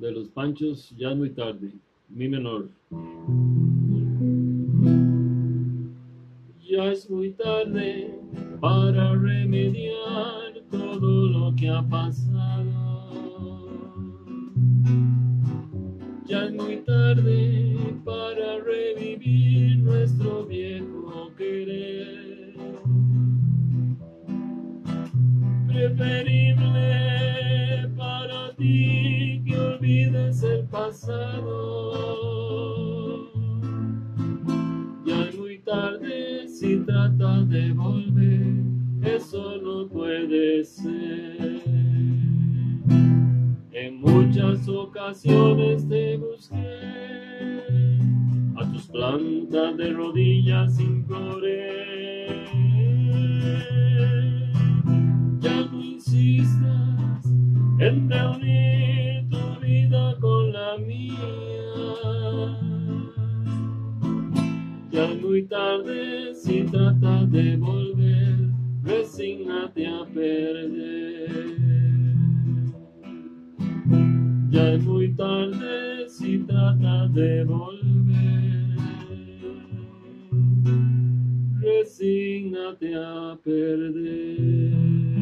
de los Panchos, ya es muy tarde, mi menor. Ya es muy tarde para remediar todo lo que ha pasado. Ya es muy tarde para revivir nuestro viejo querer. Preferible pasado. Ya es muy tarde si tratas de volver, eso no puede ser. En muchas ocasiones te busqué, a tus plantas de rodillas imploré. Ya no insistas en reunir Ya es muy tarde si tratas de volver, resígnate a perder. Ya es muy tarde si tratas de volver, resígnate a perder.